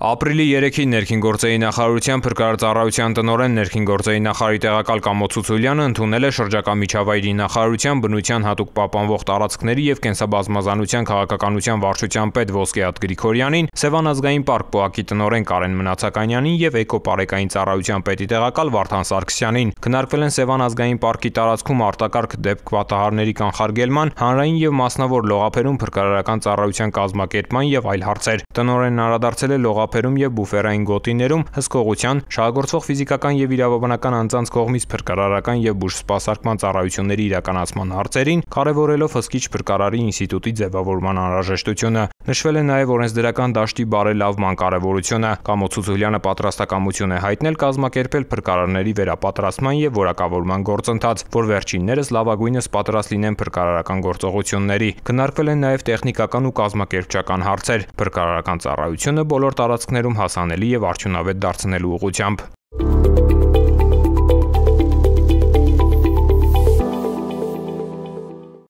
Ապրիլի 3-ին ներքին գործերի նախարարության փրկարարծառայության տնօրեն ներքին գործերի նախարարի տեղակալ Կամո Ցուցուլյանը ընդունել է շրջակա միջավայրի նախարարության բնության հատուկ պահպանվող տարածքների եւ կենսաբազմազանության քաղաքականության վարչության պետ Ոսկեհատ Գրիգորյանին, Սևան ազգային պարկ ՊՕԱԿ-ի տնօրեն Կարեն Մնացականյանին եւ Էկոպարեկային ծառայության պետի տեղակալ Վարդան Սարգսյանին։ Քննարկվել են Սևան ազգային պարկի տարածքում արտակարգ դեպք պատահարների կանխարգելման, հանրային եւ մասնավոր լողափերում փրկարարական ծառայության կազմակերպման եւ այլ հարցեր։ Տնօրենն անդրադարձել է լողափ ափերում եւ բուֆերային գոտիներում հսկողության, շահագործվող ֆիզիկական եւ իրավաբանական անձանց կողմից փրկարարական եւ բուժսպասարկման ծառայությունների իրականացման հարցերին, կարեւորելով հսկիչ փրկարարի ինստիտուտի ձևավորման անհրաժեշտությունը։ Նշվել է նաեւ օրենսդրական դաշտի բարելավման կարեւորությունը։ Կամո Ցուցուլյանը պատրաստակամություն է հայտնել կազմակերպել փրկարարների վերապատրաստման եւ որակավորման գործընթաց, որ վերջիններս լավագույնս պատրաստ լինեն փրկարարական գործողությունների։ Քննարկվել են նաեւ տեխնիկական ու կազմակերպչական հարցեր։ Փրկարարական ծառայությունը բոլոր տարածք տարածքներում հասանելի եւ արդյունավետ դարձնելու ուղղությամբ։